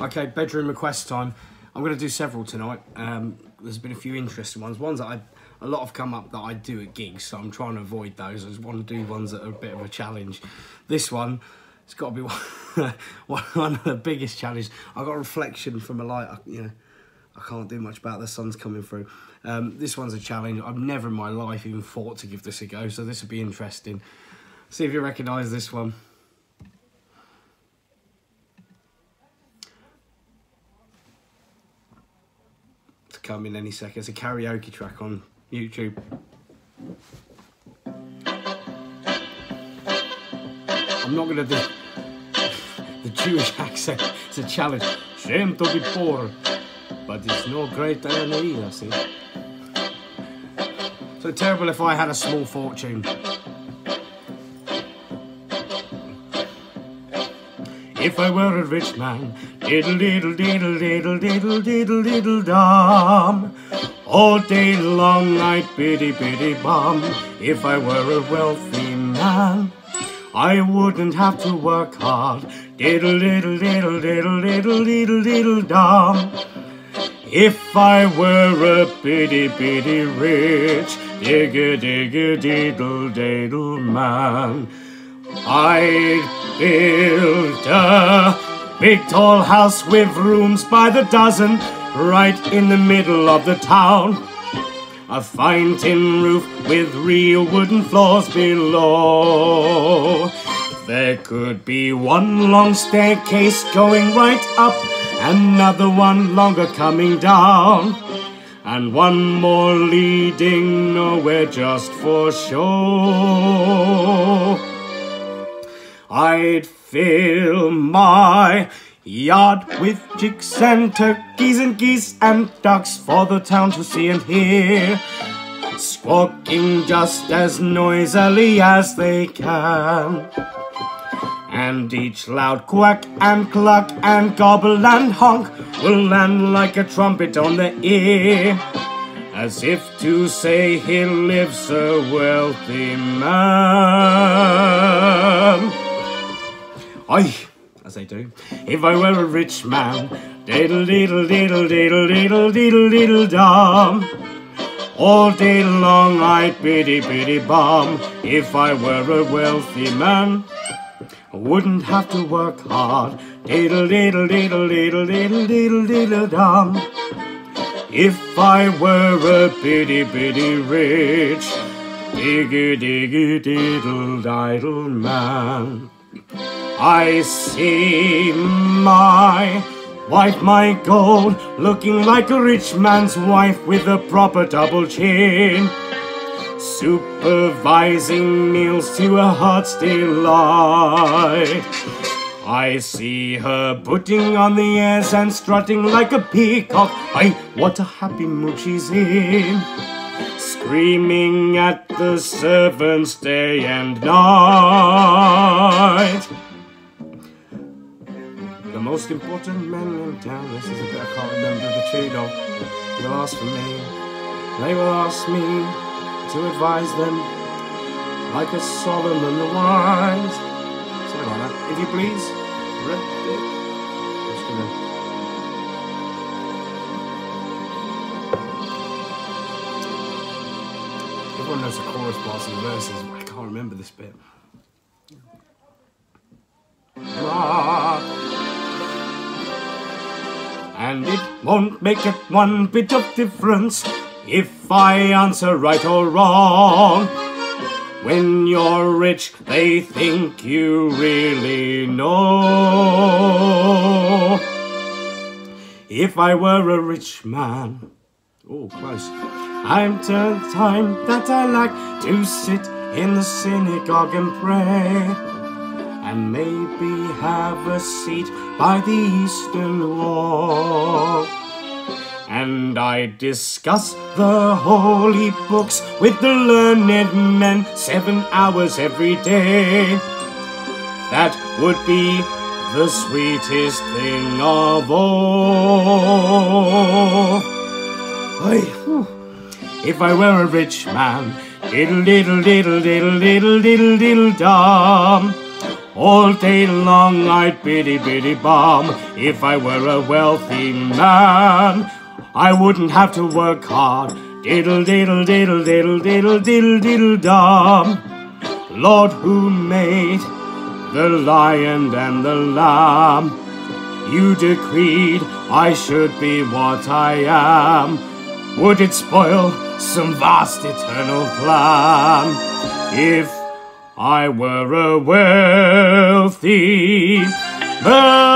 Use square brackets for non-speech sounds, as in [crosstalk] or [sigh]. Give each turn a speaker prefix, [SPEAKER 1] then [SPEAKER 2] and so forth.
[SPEAKER 1] Okay, bedroom request time. I'm going to do several tonight. Um, there's been a few interesting ones. Ones that I, a lot have come up that I do at gigs, so I'm trying to avoid those. I just want to do ones that are a bit of a challenge. This one, it's got to be [laughs] one, one of the biggest challenges. I got a reflection from a light. You know, I can't do much about the sun's coming through. Um, this one's a challenge. I've never in my life even thought to give this a go, so this will be interesting. See if you recognise this one. Come in any second. It's a karaoke track on YouTube. I'm not gonna do [laughs] the Jewish accent. It's a challenge. Shame to be poor, but it's no great enemy, I see. So terrible if I had a small fortune. If I were a rich man, diddle diddle diddle diddle diddle diddle diddle dum. All day long I'd biddy biddy bum. If I were a wealthy man, I wouldn't have to work hard. Diddle diddle diddle diddle diddle diddle diddle dum. If I were a bitty bitty rich, digga digga diddle diddle man. I'd build a big tall house with rooms by the dozen right in the middle of the town. A fine tin roof with real wooden floors below. There could be one long staircase going right up, another one longer coming down, and one more leading nowhere just for show. I'd fill my yard with chicks and turkeys and geese and ducks for the town to see and hear, squawking just as noisily as they can. And each loud quack and cluck and gobble and honk will land like a trumpet on the ear, as if to say here lives a wealthy man. I, as they do, if I were a rich man, diddle diddle diddle diddle diddle diddle diddle dum. All day long I'd biddy biddy bum. If I were a wealthy man, I wouldn't have to work hard. Diddle diddle diddle diddle diddle diddle diddle dum. If I were a bitty bitty rich, diggy diggy diddle diddle man. I see my wife, my Golde, looking like a rich man's wife with a proper double chin. Supervising meals to her heart's delight. I see her putting on the airs and strutting like a peacock. Ay, what a happy mood she's in. Screaming at the servants day and night most important men in town. This is a bit I can't remember the tune of. Will ask for me. They will ask me to advise them like a Solomon the wise. Something like that. If you please. Red dick. Just gonna. Everyone knows the chorus parts and the verses. I can't remember this bit. Ah and it won't make it one bit of difference if I answer right or wrong. When you're rich, they think you really know. If I were a rich man, oh, close. I'm the time that I like to sit in the synagogue and pray and maybe have a seat by the eastern wall. And I discuss the holy books with the learned men seven hours every day. That would be the sweetest thing of all. If I were a rich man, diddle diddle diddle diddle diddle diddle diddle dum. All day long I'd biddy biddy bomb. If I were a wealthy man, I wouldn't have to work hard. Diddle diddle diddle diddle diddle diddle diddle dum. Lord, who made the lion and the lamb? You decreed I should be what I am. Would it spoil some vast eternal plan if I were a wealthy man?